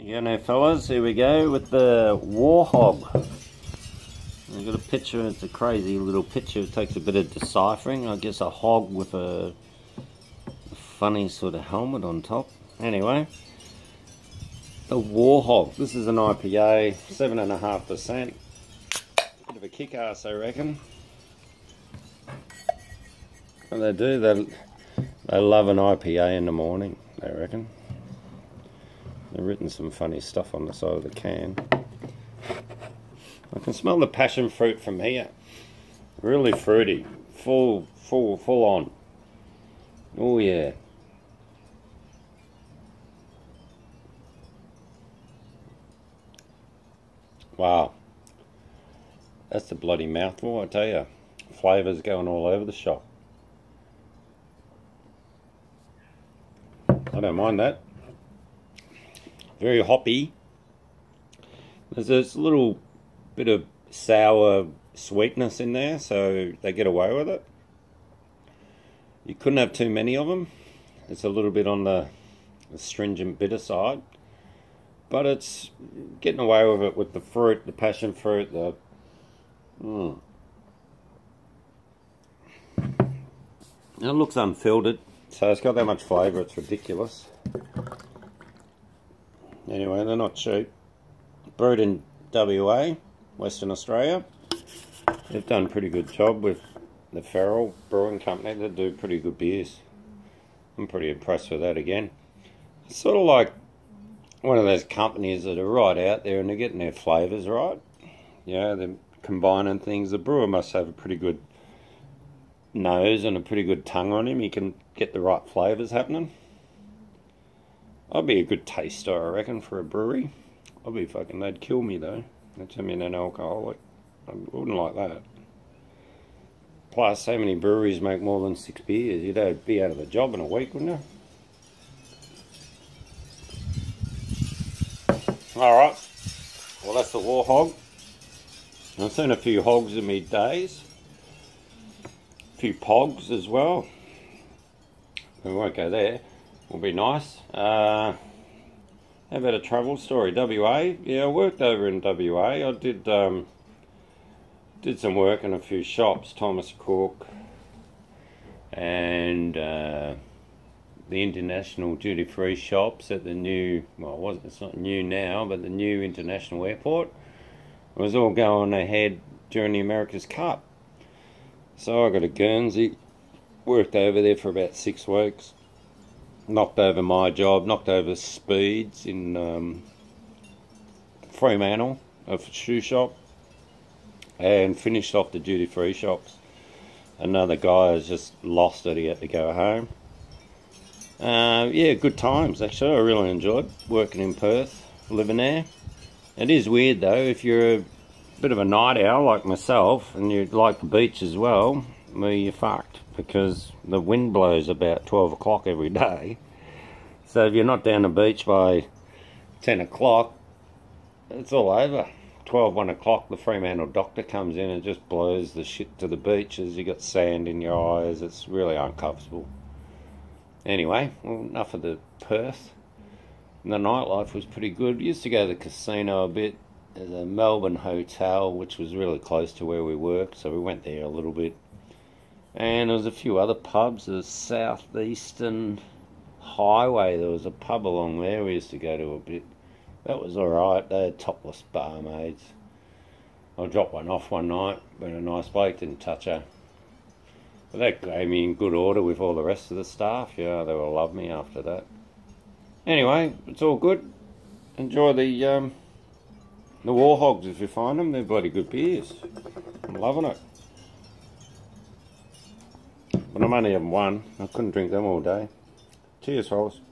Go now fellas, here we go with the Warhog. I've got a picture, it's a crazy little picture, it takes a bit of deciphering. I guess a hog with a, funny sort of helmet on top. Anyway, the Warhog. This is an IPA, 7.5%. Bit of a kick ass, I reckon. What they do, they, they love an IPA in the morning, I reckon. They've written some funny stuff on the side of the can. I can smell the passion fruit from here. Really fruity. Full, full, full on. Oh yeah. Wow. That's the bloody mouthful, I tell you. Flavours going all over the shop. I don't mind that very hoppy. There's this little bit of sour sweetness in there, so they get away with it. You couldn't have too many of them. It's a little bit on the, astringent bitter side, but it's getting away with it with the fruit, the passion fruit, the. Mm. It looks unfiltered, so it's got that much flavour, it's ridiculous. Anyway, they're not cheap. Brewed in WA, Western Australia. They've done a pretty good job with the Feral Brewing Company. They do pretty good beers. I'm pretty impressed with that again. It's sort of like one of those companies that are right out there and they're getting their flavours right. Yeah, they're combining things. The brewer must have a pretty good nose and a pretty good tongue on him. He can get the right flavours happening. I'd be a good taster, I reckon, for a brewery. I'd be fucking, they'd kill me though. They'd tell me into an alcoholic. I wouldn't like that. Plus, how many breweries make more than six beers. You'd be out of a job in a week, wouldn't you? Alright. Well, that's the war hog. I've seen a few hogs in me days. A few pogs as well. We won't go there will be nice. Uh, how about a travel story? WA? Yeah, I worked over in WA. I did um, did some work in a few shops, Thomas Cook and uh, the international duty free shops at the new well it wasn't it's not new now, but the new international airport. It was all going ahead during the America's Cup. So I got a Guernsey, worked over there for about six weeks knocked over my job, knocked over Speeds in um, Fremantle, a shoe shop, and finished off the duty free shops. Another guy has just lost it, he had to go home. Uh, yeah, good times actually. I really enjoyed working in Perth, living there. It is weird though, if you're a bit of a night owl like myself and you like the beach as well, you're fucked because the wind blows about 12 o'clock every day. So if you're not down the beach by 10 o'clock, it's all over. 12, 1 o'clock, the Fremantle doctor comes in and just blows the shit to the beaches. You got sand in your eyes. It's really uncomfortable. Anyway, well, enough of the Perth. And the nightlife was pretty good. We used to go to the casino a bit. There's a Melbourne hotel, which was really close to where we worked, so we went there a little bit. And there was a few other pubs, the Southeastern Highway, there was a pub along there we used to go to a bit. That was alright, they had topless barmaids. I dropped one off one night, but a nice bloke didn't touch her. But that gave me in good order with all the rest of the staff. Yeah, they will love me after that. Anyway, it's all good. Enjoy the um, the Warhogs if you find them. They're bloody good beers. I'm loving it. I'm only having one. I couldn't drink them all day. Cheers, fellas.